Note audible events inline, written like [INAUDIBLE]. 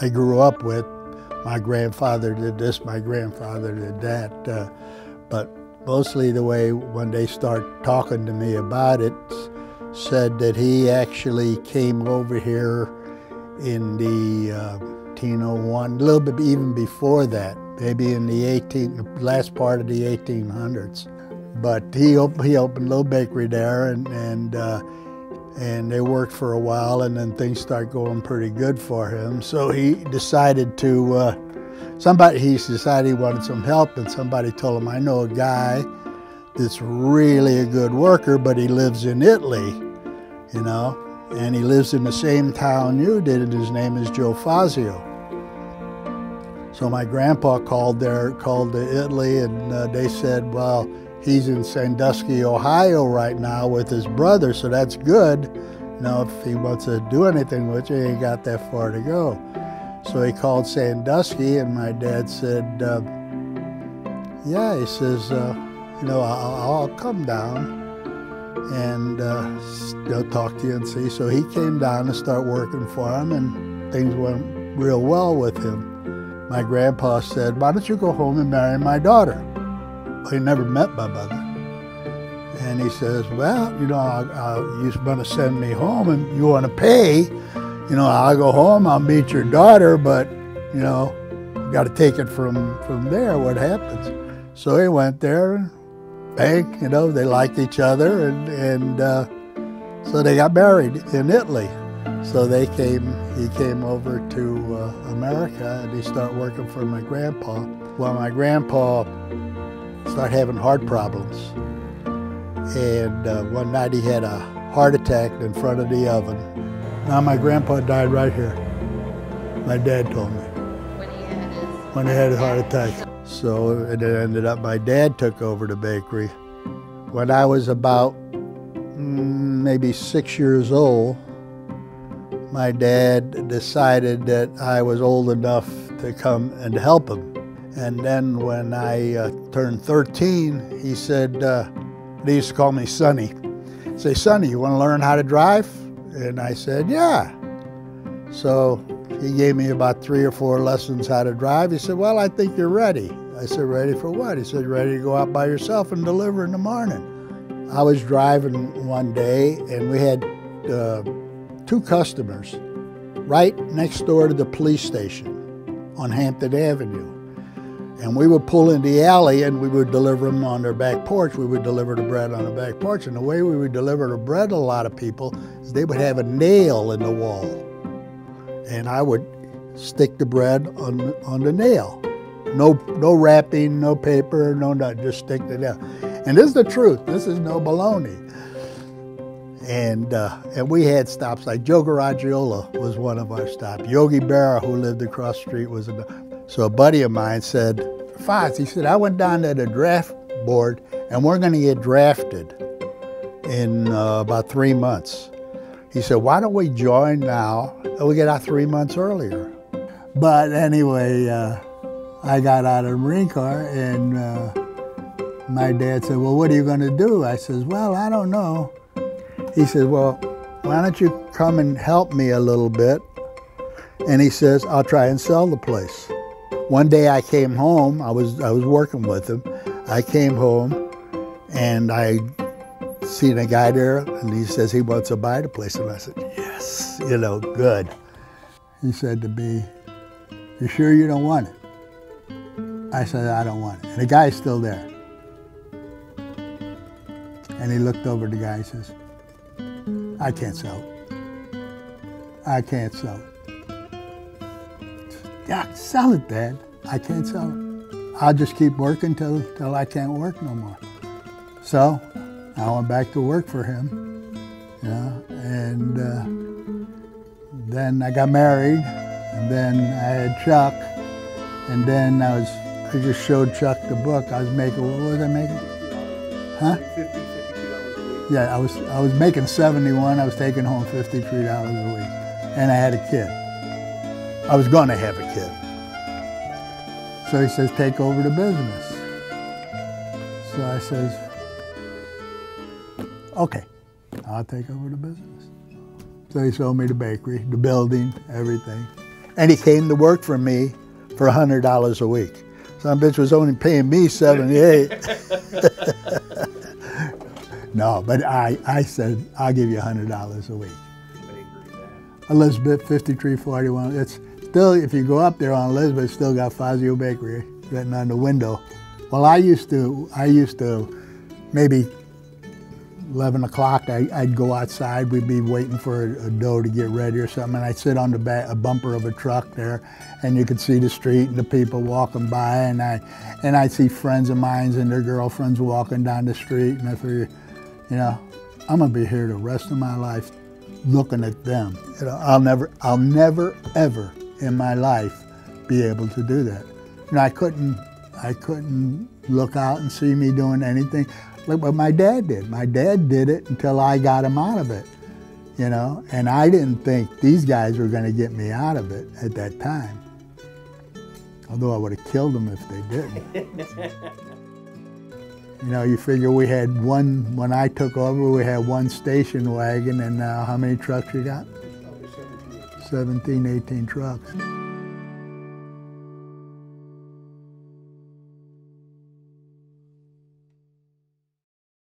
I grew up with. My grandfather did this, my grandfather did that. Uh, but mostly the way when they start talking to me about it, said that he actually came over here in the uh, 1801, a little bit even before that, maybe in the 18, last part of the 1800s. But he, op he opened a little bakery there and, and uh, and they worked for a while and then things start going pretty good for him. So he decided to uh, somebody he decided he wanted some help and somebody told him i know a guy that's really a good worker but he lives in italy you know and he lives in the same town you did and his name is joe fazio. So my grandpa called there called to italy and uh, they said well he's in Sandusky, Ohio right now with his brother, so that's good. You know, if he wants to do anything with you, he ain't got that far to go. So he called Sandusky, and my dad said, uh, yeah, he says, uh, you know, I'll, I'll, come down and uh, talk to you and see. So he came down to start working for him, and things went real well with him. My grandpa said, why don't you go home and marry my daughter? He never met my mother. And he says, well, you know, I, I, you're going to send me home and you want to pay. You know, I'll go home, I'll meet your daughter, but, you know, got to take it from, from there, what happens. So he went there, bank, you know, they liked each other, and, and uh, so they got married in Italy. So they came, he came over to uh, America and he started working for my grandpa. Well, my grandpa start having heart problems. And uh, one night he had a heart attack in front of the oven. Now my grandpa died right here. My dad told me. When he had his, when he had a heart attack. So it ended up my dad took over the bakery. When I was about mm, maybe six years old, my dad decided that I was old enough to come and help him. And then when I uh, turned 13, he said, uh, they used to call me Sonny. Say, Sonny, you want to learn how to drive? And I said, yeah. So he gave me about three or four lessons how to drive. He said, well, I think you're ready. I said, ready for what? He said, ready to go out by yourself and deliver in the morning. I was driving one day and we had uh, two customers right next door to the police station on Hampton Avenue. And we would pull in the alley and we would deliver them on their back porch. We would deliver the bread on the back porch. And the way we would deliver the bread to a lot of people is they would have a nail in the wall. And I would stick the bread on, on the nail. No, no wrapping, no paper, no nothing, just stick the nail. And this is the truth. This is no baloney. And, uh, and we had stops like Joe Garagiola was one of our stops. Yogi Berra, who lived across the street, was another. So a buddy of mine said, Foz, he said, I went down to the draft board and we're going to get drafted in uh, about three months. He said, why don't we join now and we get out three months earlier? But anyway, uh, I got out of the Marine Corps and uh, my dad said, well, what are you going to do? I says, well, I don't know. He says, well, why don't you come and help me a little bit? And he says, I'll try and sell the place. One day I came home, I was, I was working with him. I came home and I seen a guy there and he says he wants to buy the place. And I said, yes, you know, good. He said to me, you sure you don't want it? I said, I don't want it. And the guy's still there. And he looked over the guy and says, I can't sell it. I can't sell it. Yeah, sell it, Dad. I can't sell it. I'll just keep working till, till I can't work no more. So I went back to work for him, you know, and uh, then I got married, and then I had Chuck, and then I was, I just showed Chuck the book. I was making, what was I making? Huh? 50 $52 Yeah, I was, I was making 71. I was taking home $53 a week, and I had a kid. I was going to have a kid. So he says, take over the business. So I says, okay, I'll take over the business. So he sold me the bakery, the building, everything. And he came to work for me for $100 a week. Some bitch was only paying me 78. [LAUGHS] no, but I, I said, I'll give you $100 a week. Elizabeth 5341. It's still, if you go up there on Elizabeth, still got Fazio Bakery written on the window. Well, I used to, I used to maybe 11 o'clock, I, would go outside. We'd be waiting for a, a, dough to get ready or something. And I'd sit on the back, a bumper of a truck there, and you could see the street and the people walking by. And I, and I'd see friends of mine and their girlfriends walking down the street. And I figured, you know, I'm gonna be here the rest of my life looking at them. You know, I'll never, I'll never, ever in my life be able to do that. You know, I couldn't, I couldn't look out and see me doing anything like what my dad did. My dad did it until I got him out of it, you know, and I didn't think these guys were going to get me out of it at that time. Although I would have killed them if they didn't. [LAUGHS] you know, you figure we had one, when I took over, we had one station wagon, and now how many trucks you got? 17, 18 trucks.